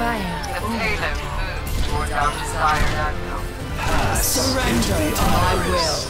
Fire. The payload moves towards our desired outcome. Surrender to my will.